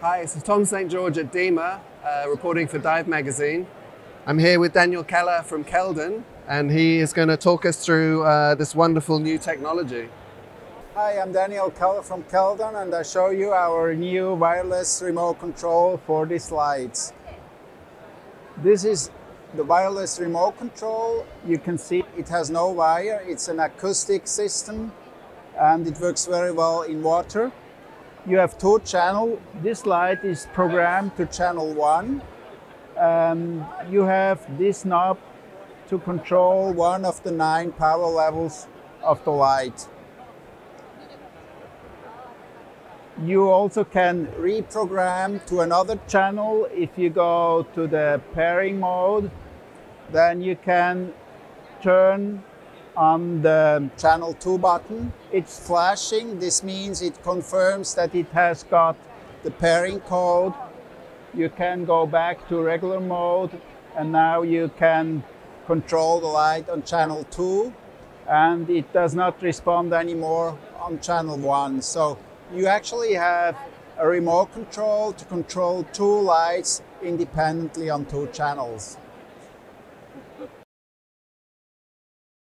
Hi, this is Tom St. George at DEMA, uh, reporting for Dive Magazine. I'm here with Daniel Keller from Keldan, and he is going to talk us through uh, this wonderful new technology. Hi, I'm Daniel Keller from Keldan, and I show you our new wireless remote control for these lights. This is the wireless remote control. You can see it has no wire. It's an acoustic system, and it works very well in water. You have two channel. This light is programmed to channel one. And you have this knob to control one of the nine power levels of the light. You also can reprogram to another channel. If you go to the pairing mode, then you can turn on the channel 2 button. It's flashing. This means it confirms that it has got the pairing code. You can go back to regular mode and now you can control the light on channel 2 and it does not respond anymore on channel 1. So you actually have a remote control to control two lights independently on two channels.